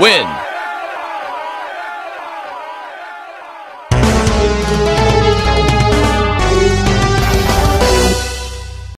win.